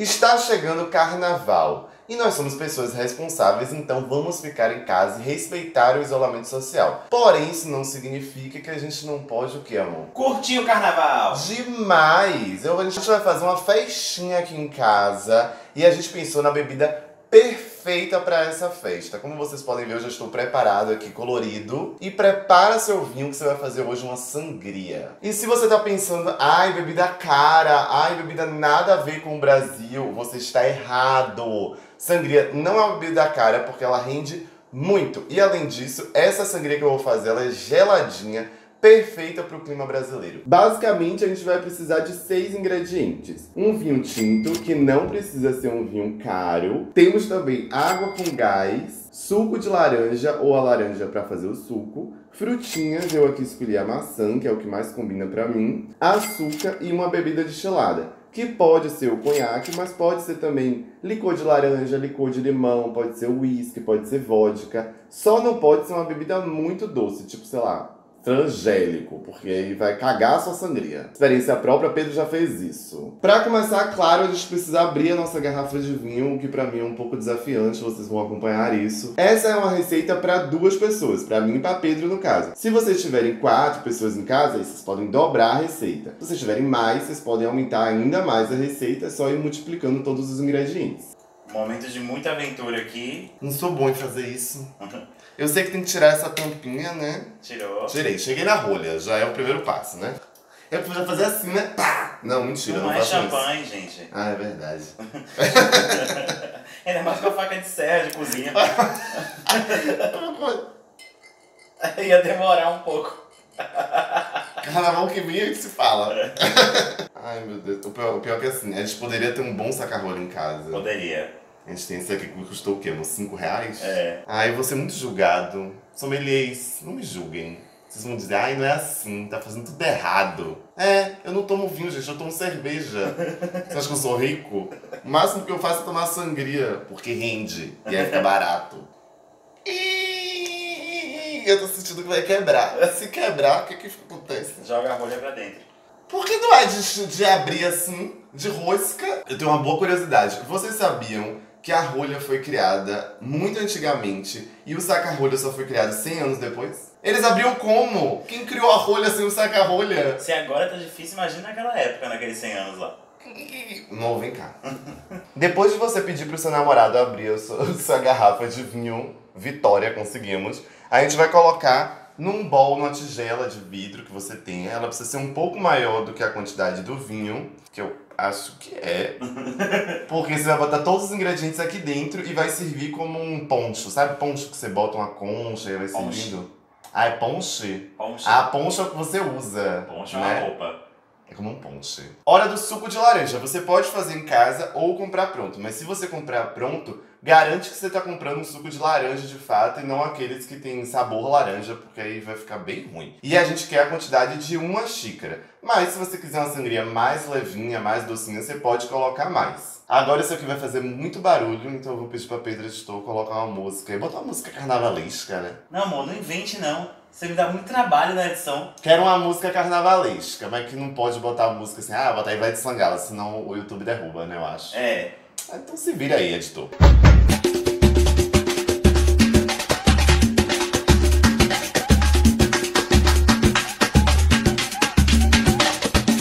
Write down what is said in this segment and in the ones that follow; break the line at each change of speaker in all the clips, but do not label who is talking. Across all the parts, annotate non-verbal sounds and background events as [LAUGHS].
Está chegando o carnaval e nós somos pessoas responsáveis, então vamos ficar em casa e respeitar o isolamento social. Porém, isso não significa que a gente não pode o que, amor?
Curtir o carnaval!
Demais! Eu, a gente vai fazer uma festinha aqui em casa e a gente pensou na bebida perfeita para essa festa. Como vocês podem ver, eu já estou preparado aqui, colorido. E prepara seu vinho que você vai fazer hoje uma sangria. E se você tá pensando, ai, bebida cara, ai, bebida nada a ver com o Brasil, você está errado. Sangria não é uma bebida cara porque ela rende muito. E além disso, essa sangria que eu vou fazer, ela é geladinha perfeita para o clima brasileiro. Basicamente, a gente vai precisar de seis ingredientes. Um vinho tinto, que não precisa ser um vinho caro. Temos também água com gás, suco de laranja ou a laranja para fazer o suco, frutinhas, eu aqui escolhi a maçã, que é o que mais combina para mim, açúcar e uma bebida destilada que pode ser o conhaque, mas pode ser também licor de laranja, licor de limão, pode ser uísque, pode ser vodka. Só não pode ser uma bebida muito doce, tipo, sei lá, transgélico, porque aí vai cagar a sua sangria. Experiência própria, Pedro já fez isso. Para começar, claro, a gente precisa abrir a nossa garrafa de vinho, que para mim é um pouco desafiante, vocês vão acompanhar isso. Essa é uma receita para duas pessoas, para mim e para Pedro no caso. Se vocês tiverem quatro pessoas em casa, aí vocês podem dobrar a receita. Se vocês tiverem mais, vocês podem aumentar ainda mais a receita, só ir multiplicando todos os ingredientes.
Momento de muita aventura aqui.
Não sou bom em fazer isso. Eu sei que tem que tirar essa tampinha, né?
Tirou.
Tirei. Cheguei na rolha, já é o primeiro passo, né? Eu podia fazer assim, né? Pá! Não, mentira,
não,
não,
é
faço
champanhe, gente.
isso. Ah, é verdade. [LAUGHS]
Ainda mais com a faca de serra de cozinha. [LAUGHS] [LAUGHS] Ia demorar um pouco.
Carnaval que vem que se fala. [LAUGHS] Ai, meu Deus. O pior, o pior é que assim, a gente poderia ter um bom saca-rolho em casa.
Poderia.
A gente tem esse aqui que custou o quê? Uns 5 reais?
É.
Ai, eu vou ser muito julgado. Sommeliers, não me julguem. Vocês vão dizer, ai, não é assim, tá fazendo tudo errado. É, eu não tomo vinho, gente, eu tomo cerveja. Você acha que eu sou rico? O máximo que eu faço é tomar sangria, porque rende e aí fica barato. Eu tô sentindo que vai quebrar. Se quebrar, o que que acontece?
Joga a rolha pra dentro.
Por que não é de, de abrir assim, de rosca? Eu tenho uma boa curiosidade. Vocês sabiam que a rolha foi criada muito antigamente e o saca-rolha só foi criado 100 anos depois? Eles abriam como? Quem criou a rolha sem o saca-rolha?
Se agora tá difícil, imagina naquela época, naqueles 100 anos lá.
Não, vem cá. Depois de você pedir pro seu namorado abrir sua, [LAUGHS] sua garrafa de vinho Vitória, conseguimos, a gente vai colocar num bol, numa tigela de vidro que você tenha. Ela precisa ser um pouco maior do que a quantidade do vinho, que eu acho que é. [LAUGHS] Porque você vai botar todos os ingredientes aqui dentro e vai servir como um poncho. Sabe poncho que você bota uma concha e vai
Ponche.
servindo? Ah, é ponche?
Ponche.
Ah, poncho é o que você usa.
Ponche é
né?
uma roupa.
É como um ponche. Hora do suco de laranja. Você pode fazer em casa ou comprar pronto. Mas se você comprar pronto, garante que você está comprando um suco de laranja de fato e não aqueles que tem sabor laranja, porque aí vai ficar bem ruim. E a gente quer a quantidade de uma xícara. Mas se você quiser uma sangria mais levinha, mais docinha, você pode colocar mais. Agora isso aqui vai fazer muito barulho, então eu vou pedir pra Pedro Editor colocar uma música. E botar uma música carnavalesca, né?
Não, amor, não invente não. Você me dá muito trabalho na edição.
Quero uma música carnavalesca, mas que não pode botar música assim, ah, botar de sangala, senão o YouTube derruba, né, eu acho.
É.
Ah, Então se vira aí, editor.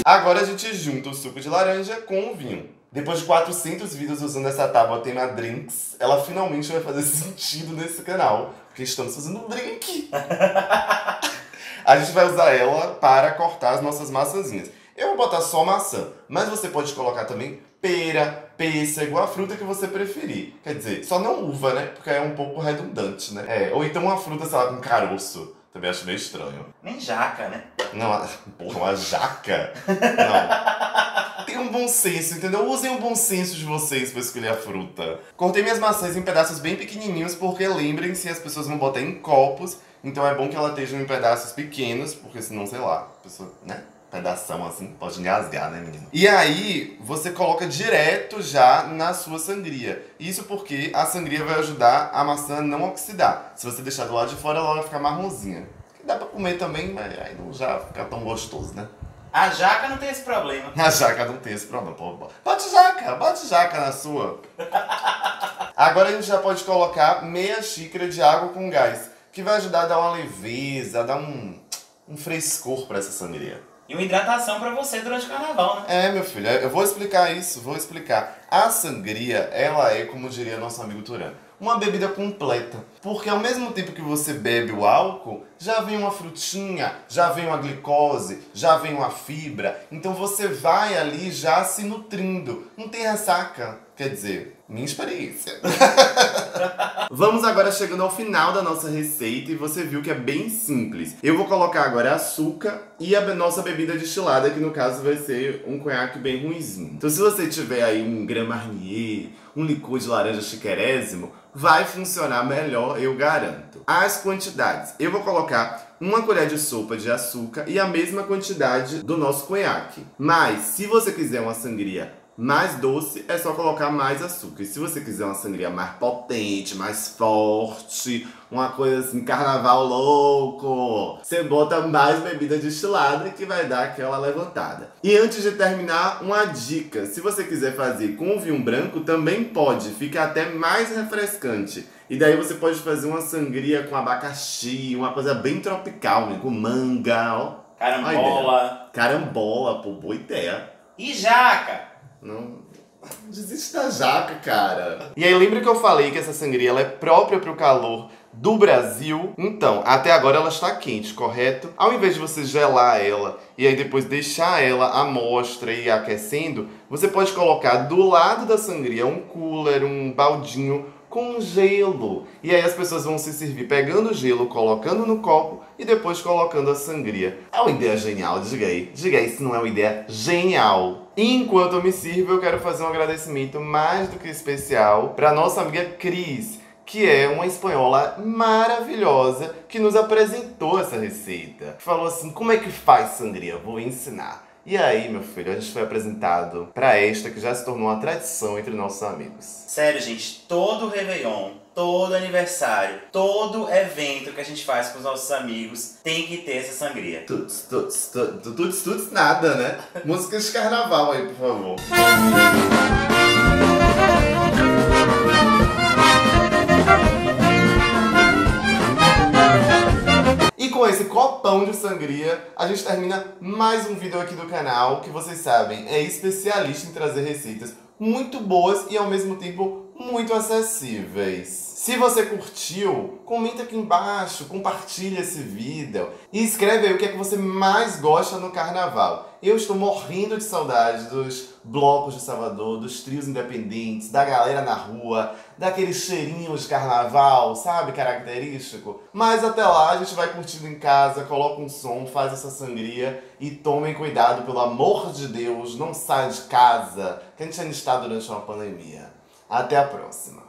Agora a gente junta o suco de laranja com o vinho. Depois de 400 vídeos usando essa tábua tema drinks, ela finalmente vai fazer [LAUGHS] sentido nesse canal, porque estamos fazendo um drink. [LAUGHS] A gente vai usar ela para cortar as nossas maçãzinhas. Eu vou botar só maçã, mas você pode colocar também pera, pêssego, a fruta que você preferir. Quer dizer, só não uva, né? Porque é um pouco redundante, né? É, ou então uma fruta, sei lá, com caroço. Também acho meio estranho.
Nem jaca, né?
Não, a- porra, uma jaca? Não. [LAUGHS] Tem um bom senso, entendeu? Usem o bom senso de vocês pra escolher a fruta. Cortei minhas maçãs em pedaços bem pequenininhos, porque lembrem-se, as pessoas vão botar em copos, então é bom que ela esteja em pedaços pequenos, porque senão, sei lá, a pessoa, né? Pedação assim, pode engasgar, né, menino? E aí, você coloca direto já na sua sangria. Isso porque a sangria vai ajudar a maçã a não oxidar. Se você deixar do lado de fora, ela vai ficar marronzinha. Que dá pra comer também, mas aí não já fica tão gostoso, né?
A jaca não tem esse problema. [LAUGHS]
A jaca não tem esse problema. Bote jaca, bote jaca na sua. [LAUGHS] Agora a gente já pode colocar meia xícara de água com gás, que vai ajudar a dar uma leveza, a dar um, um frescor para essa sangria.
E uma hidratação pra você durante o carnaval, né?
É, meu filho, eu vou explicar isso, vou explicar. A sangria, ela é, como diria nosso amigo Turan, uma bebida completa. Porque ao mesmo tempo que você bebe o álcool, já vem uma frutinha, já vem uma glicose, já vem uma fibra. Então você vai ali já se nutrindo. Não tem ressaca. Quer dizer, minha experiência. [LAUGHS] Vamos agora chegando ao final da nossa receita e você viu que é bem simples. Eu vou colocar agora açúcar e a nossa bebida destilada, que no caso vai ser um conhaque bem ruimzinho. Então se você tiver aí um Grand Marnier, um licor de laranja chiquerésimo, vai funcionar melhor, eu garanto. As quantidades. Eu vou colocar uma colher de sopa de açúcar e a mesma quantidade do nosso conhaque. Mas, se você quiser uma sangria mais doce, é só colocar mais açúcar. E se você quiser uma sangria mais potente, mais forte, uma coisa assim, carnaval louco, você bota mais bebida destilada que vai dar aquela levantada. E antes de terminar, uma dica: se você quiser fazer com vinho branco, também pode, fica até mais refrescante. E daí você pode fazer uma sangria com abacaxi, uma coisa bem tropical, né? com manga, ó.
Carambola.
Carambola, pô, boa ideia.
E jaca.
Não. Desiste da jaca, cara. E aí, lembra que eu falei que essa sangria ela é própria para o calor do Brasil? Então, até agora ela está quente, correto? Ao invés de você gelar ela e aí depois deixar ela à mostra e aquecendo, você pode colocar do lado da sangria um cooler, um baldinho com gelo. E aí as pessoas vão se servir pegando o gelo, colocando no copo e depois colocando a sangria. É uma ideia genial, diga aí. Diga aí se não é uma ideia genial. Enquanto eu me sirvo, eu quero fazer um agradecimento mais do que especial para nossa amiga Cris, que é uma espanhola maravilhosa que nos apresentou essa receita. Falou assim: como é que faz sangria? Vou ensinar. E aí, meu filho, a gente foi apresentado para esta que já se tornou uma tradição entre nossos amigos.
Sério, gente, todo Réveillon, todo aniversário, todo evento que a gente faz com os nossos amigos tem que ter essa sangria.
Tuts, tuts, tuts, tuts, tuts, nada, né? Músicas de carnaval aí, por favor. A gente termina mais um vídeo aqui do canal, que vocês sabem, é especialista em trazer receitas muito boas e ao mesmo tempo muito acessíveis. Se você curtiu, comenta aqui embaixo, compartilha esse vídeo e escreve aí o que é que você mais gosta no carnaval. Eu estou morrendo de saudade dos blocos de Salvador, dos trios independentes, da galera na rua, daquele cheirinho de carnaval, sabe, característico. Mas até lá a gente vai curtindo em casa, coloca um som, faz essa sangria e tomem cuidado, pelo amor de Deus, não saia de casa, que a gente ainda está durante uma pandemia. Até a próxima!